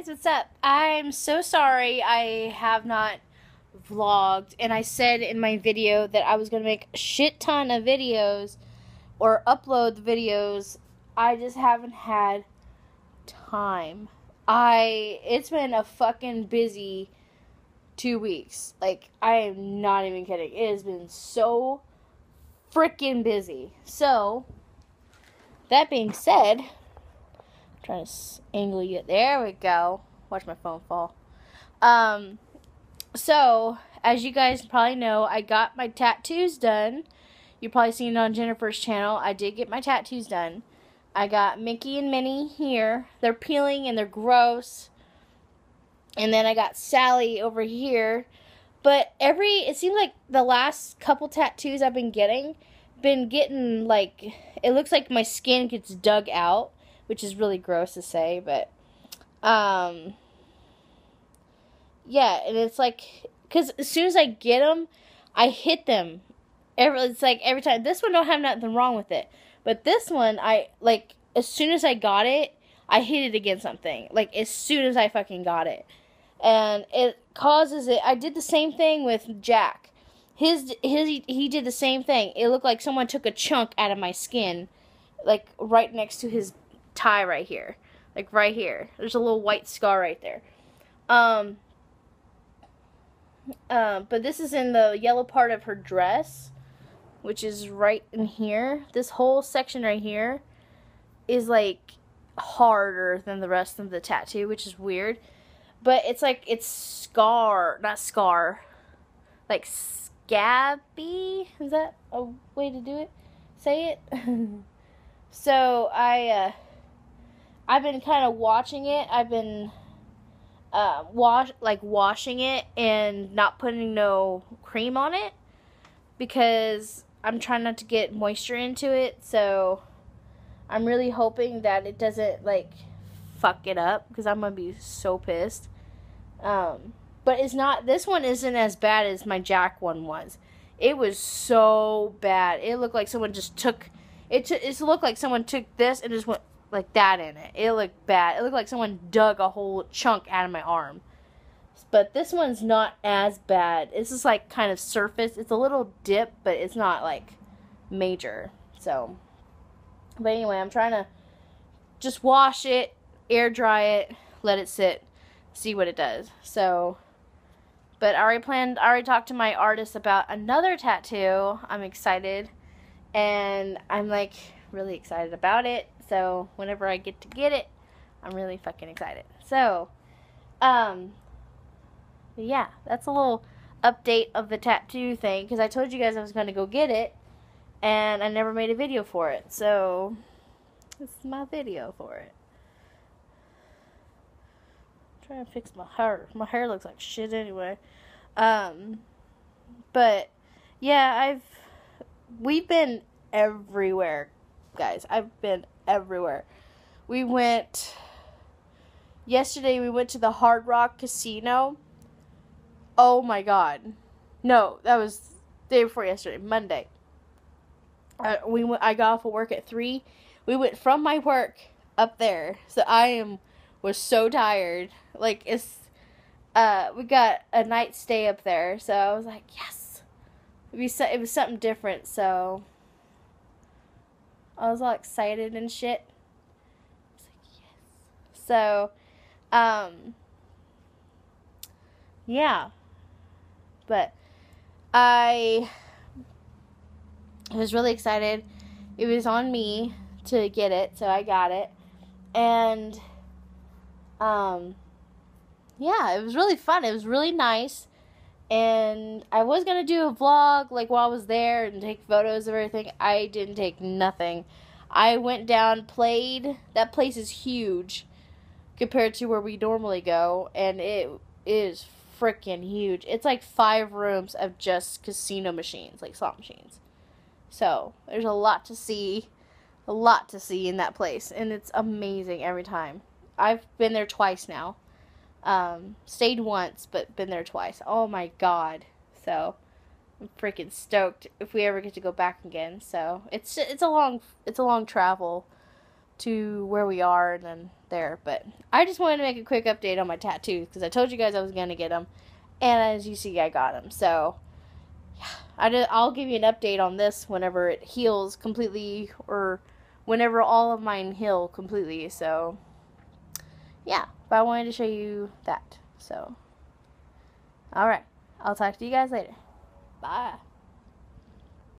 guys, what's up? I'm so sorry I have not vlogged and I said in my video that I was going to make a shit ton of videos or upload the videos. I just haven't had time. I it's been a fucking busy 2 weeks. Like I am not even kidding. It has been so freaking busy. So, that being said, trying to angle you. There we go. Watch my phone fall. Um, so as you guys probably know, I got my tattoos done. You probably seen it on Jennifer's channel. I did get my tattoos done. I got Mickey and Minnie here. They're peeling and they're gross. And then I got Sally over here. But every it seems like the last couple tattoos I've been getting been getting like it looks like my skin gets dug out which is really gross to say, but um yeah, and it's like cuz as soon as I get them, I hit them. Every it's like every time this one don't have nothing wrong with it. But this one I like as soon as I got it, I hit it against something. Like as soon as I fucking got it. And it causes it I did the same thing with Jack. His his he did the same thing. It looked like someone took a chunk out of my skin like right next to his tie right here. Like right here. There's a little white scar right there. Um, uh, but this is in the yellow part of her dress, which is right in here. This whole section right here is like harder than the rest of the tattoo, which is weird. But it's like it's scar, not scar, like scabby. Is that a way to do it? Say it. so I uh, I've been kind of watching it. I've been uh, wash like washing it and not putting no cream on it because I'm trying not to get moisture into it. So I'm really hoping that it doesn't like fuck it up because I'm gonna be so pissed. Um, but it's not. This one isn't as bad as my Jack one was. It was so bad. It looked like someone just took. It, t- it looked like someone took this and just went like that in it. It looked bad. It looked like someone dug a whole chunk out of my arm. But this one's not as bad. It's just like kind of surface. It's a little dip, but it's not like major. So, but anyway, I'm trying to just wash it, air dry it, let it sit, see what it does. So, but I already planned, I already talked to my artist about another tattoo. I'm excited. And I'm like really excited about it. So whenever I get to get it, I'm really fucking excited. So, um, yeah, that's a little update of the tattoo thing because I told you guys I was going to go get it and I never made a video for it. So, this is my video for it. I'm trying to fix my hair. My hair looks like shit anyway. Um, but yeah, I've we've been everywhere, guys. I've been everywhere. We went yesterday we went to the Hard Rock Casino. Oh my god. No, that was day before yesterday, Monday. Uh, we went, I got off of work at 3. We went from my work up there. So I am was so tired. Like it's uh we got a night stay up there. So I was like, yes. It was, it was something different, so I was all excited and shit. I was like, yes. So, um, yeah. But I was really excited. It was on me to get it, so I got it. And, um, yeah, it was really fun. It was really nice and I was gonna do a vlog like while I was there and take photos of everything. I didn't take nothing. I went down, played. That place is huge compared to where we normally go, and it is freaking huge. It's like five rooms of just casino machines, like slot machines. So there's a lot to see, a lot to see in that place, and it's amazing every time. I've been there twice now. Um, stayed once, but been there twice. Oh my god! So I'm freaking stoked if we ever get to go back again. So it's it's a long it's a long travel to where we are and then there. But I just wanted to make a quick update on my tattoos because I told you guys I was gonna get them, and as you see, I got them. So yeah, I I'll give you an update on this whenever it heals completely or whenever all of mine heal completely. So yeah, but I wanted to show you that. So all right, I'll talk to you guys later. Bye.